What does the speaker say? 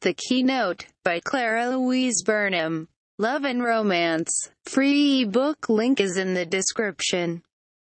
The Keynote, by Clara Louise Burnham. Love and Romance. Free ebook link is in the description.